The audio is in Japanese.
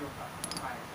量化。はい